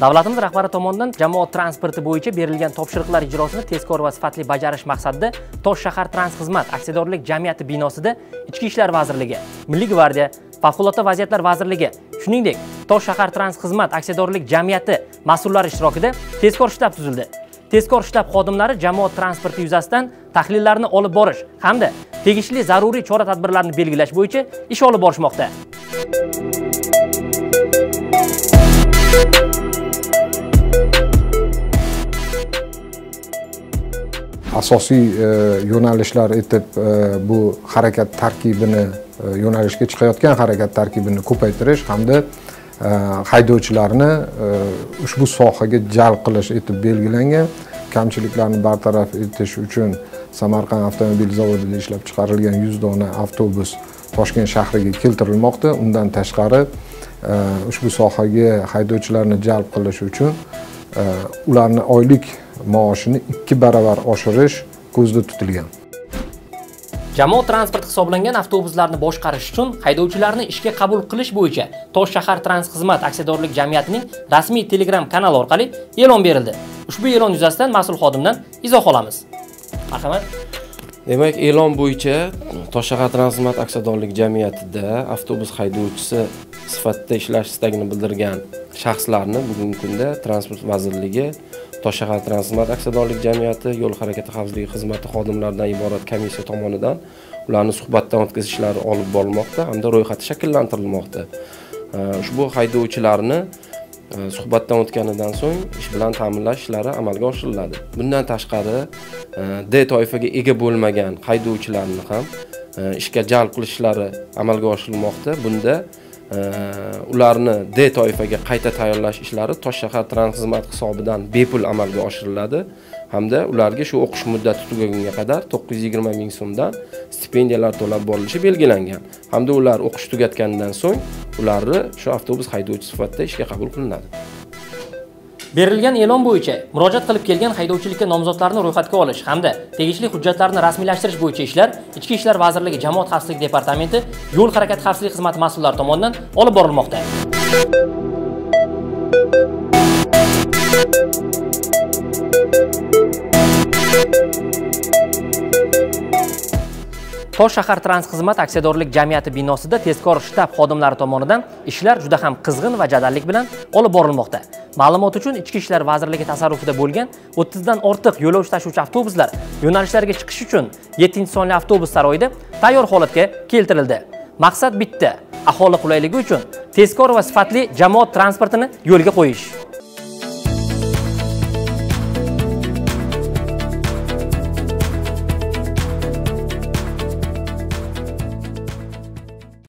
davlatimiz rahbari tomonidan jamoat transporti bo'yicha berilgan topshiriqlar ijrosini tezkor va sifatli bajarish maqsadida tosh shahar transxizmat aksiyadorlik jamiyati binosida ichki ishlar vazirligi milliy gvardiya favqulodda vaziyatlar vazirligi shuningdek tosh shahar transxizmat aksiyadorlik jamiyati mas'ullari ishtirokida tezkor shtab tuzildi. Tezkor shtab xodimlari jamoat transporti yuzasidan tahlillarni olib borish hamda tegishli zaruriy chora tadbirlarni belgilash bo'yicha ish olib borishmoqda. Asosiy e, yo'nalishlar etib e, bu harakat tarkibini e, yo'nalishga chiqayotgan harakat tarkibini ko'paytirish hamda haydovchilarni ushbu sohaga jalb qilish etib belgilangan kamchiliklarni bartaraf etish uchun samarqand avtomobil zavodida ishlab chiqarilgan yuz dona avtobus toshkent shahriga keltirilmoqda. Undan tashqari ushbu sohaga haydovchilarni jalb qilish uchun ularni oylik maoshini ikki baravar oshirish ko'zda tutilgan. Jamoat transporti hisoblangan avtobuslarni boshqarish uchun haydovchilarni ishga qabul qilish bo'yicha tosh shahar transxizmat aksiyadorlik jamiyatining rasmiy telegram kanali orqali e'lon berildi. Ushbu e'lon yuzasidan mas'ul xodimdan izoh olamiz. Marhamat. Demak e'lon bo'yicha toshshahar transxizmat aksiyadorlik jamiyatida avtobus haydovchisi sifatida ishlash istagini bildirgan shaxslarni bugungi kunda transport vazirligi toshshahar transport aksiyadorlik jamiyati yo'l harakati xavfsizligi xizmati xodimlaridan iborat komissiya tomonidan ularni suhbatdan o'tkazish ishlari olib borilmoqda hamda ro'yxati shakllantirilmoqda. Ushbu haydovchilarni e, suhbatdan o'tganidan so'ng ish bilan ta'minlash ishlari amalga oshiriladi. Bundan tashqari e, d toifaga ega bo'lmagan haydovchilarni ham e, ishga jalb qilishlari amalga oshirilmoqda. Bunda ularni d toifaga qayta tayyorlash ishlari toshshahar transxizmat hisobidan bepul amalga oshiriladi. Hamda ularga shu o'qish muddati tugagunga qadar to'qqiz yuz yigirma ming so'mdan stipendiyalar to'lab borilishi belgilangan. Hamda ular o'qish tugatganidan so'ng ularni shu avtobus haydovchi sifatida ishga qabul qilinadi. Berilgan e'lon bo'yicha murojaat qilib kelgan haydovchilikka nomzodlarni ro'yxatga olish hamda tegishli hujjatlarni rasmiylashtirish bo'yicha ishlar ichki ishlar vazirligi jamoat xavfsizligi departamenti yo'l harakati xavfsizligi xizmati mas'ullari tomonidan olib borilmoqda. Tosh shahar transxizmat aksiyadorlik jamiyati binosida tezkor shtab xodimlari tomonidan ishlar juda ham qizg'in va jadallik bilan olib borilmoqda. Ma'lumot uchun ichki ishlar vazirligi tasarrufida bo'lgan 30 dan ortiq yo'lovchi tashuvchi avtobuslar yo'nalishlarga chiqish uchun 7 sonli avtobus saroyida tayyor holatga keltirildi. Maqsad bitta aholi qulayligi uchun tezkor va sifatli jamoat transportini yo'lga qo'yish.